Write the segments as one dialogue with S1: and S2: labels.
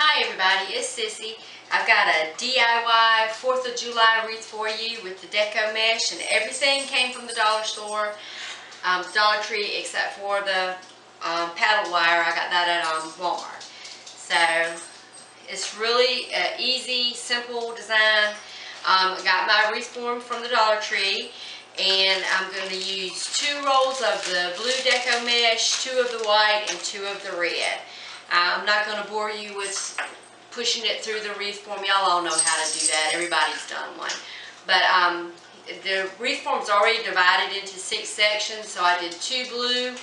S1: Hi everybody, it's Sissy. I've got a DIY 4th of July wreath for you with the deco mesh and everything came from the dollar store, um, Dollar Tree except for the um, paddle wire. I got that at um, Walmart. So it's really uh, easy, simple design. Um, I got my wreath form from the Dollar Tree and I'm going to use two rolls of the blue deco mesh, two of the white, and two of the red. I'm not going to bore you with pushing it through the wreath form. Y'all all know how to do that. Everybody's done one. But um, the wreath form's already divided into six sections, so I did two blue,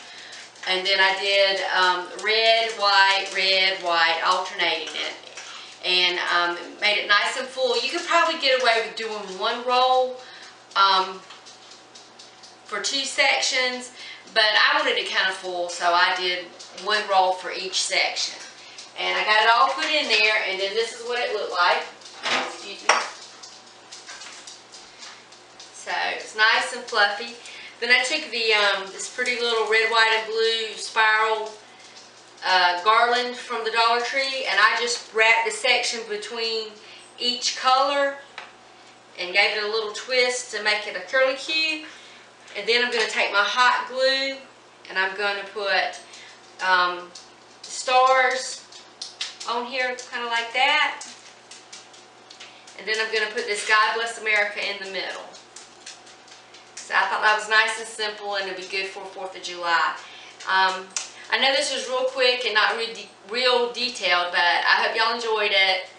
S1: and then I did um, red, white, red, white, alternating it. And um, made it nice and full. You could probably get away with doing one roll um, for two sections, but I wanted it kind of full, so I did one roll for each section. And I got it all put in there, and then this is what it looked like. Excuse me. So it's nice and fluffy. Then I took the um, this pretty little red, white, and blue spiral uh, garland from the Dollar Tree, and I just wrapped the section between each color and gave it a little twist to make it a curly cue. And then I'm going to take my hot glue and I'm going to put um, stars on here, kind of like that. And then I'm going to put this God Bless America in the middle. So I thought that was nice and simple and it'd be good for 4th of July. Um, I know this was real quick and not real detailed, but I hope y'all enjoyed it.